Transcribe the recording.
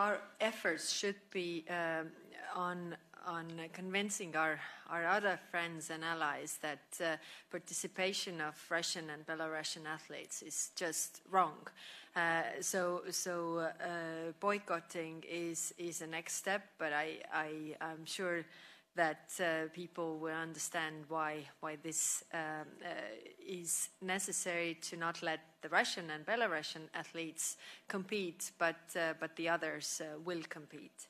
our efforts should be um, on on convincing our, our other friends and allies that uh, participation of Russian and Belarusian athletes is just wrong. Uh, so so uh, boycotting is is a next step, but I, I am sure that uh, people will understand why why this um, uh, is necessary to not let the Russian and Belarusian athletes compete, but uh, but the others uh, will compete.